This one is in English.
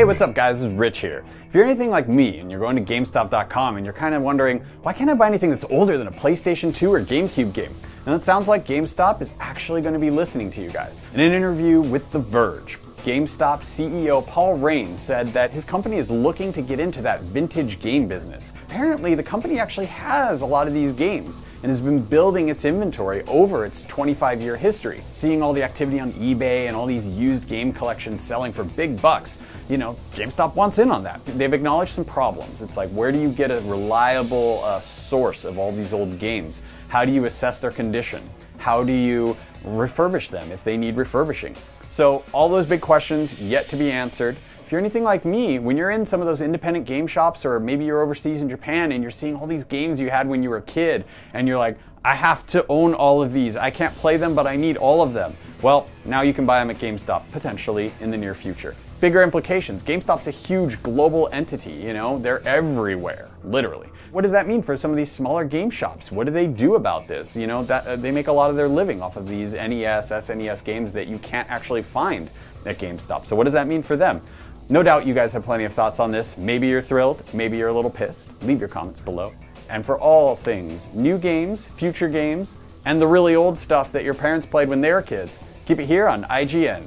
Hey, what's up guys? Is Rich here. If you're anything like me and you're going to GameStop.com and you're kind of wondering, why can't I buy anything that's older than a PlayStation 2 or GameCube game? And it sounds like GameStop is actually going to be listening to you guys. In an interview with The Verge, GameStop CEO Paul Raines said that his company is looking to get into that vintage game business. Apparently, the company actually has a lot of these games and has been building its inventory over its 25 year history. Seeing all the activity on eBay and all these used game collections selling for big bucks, you know, GameStop wants in on that. They've acknowledged some problems. It's like, where do you get a reliable uh, source of all these old games? How do you assess their condition? How do you refurbish them if they need refurbishing? So all those big questions yet to be answered. If you're anything like me, when you're in some of those independent game shops or maybe you're overseas in Japan and you're seeing all these games you had when you were a kid and you're like, I have to own all of these. I can't play them, but I need all of them. Well, now you can buy them at GameStop, potentially in the near future. Bigger implications. GameStop's a huge global entity, you know, they're everywhere, literally. What does that mean for some of these smaller game shops? What do they do about this? You know, that uh, they make a lot of their living off of these NES, SNES games that you can't actually find at GameStop. So what does that mean for them? No doubt you guys have plenty of thoughts on this. Maybe you're thrilled, maybe you're a little pissed. Leave your comments below. And for all things new games, future games, and the really old stuff that your parents played when they were kids, keep it here on IGN.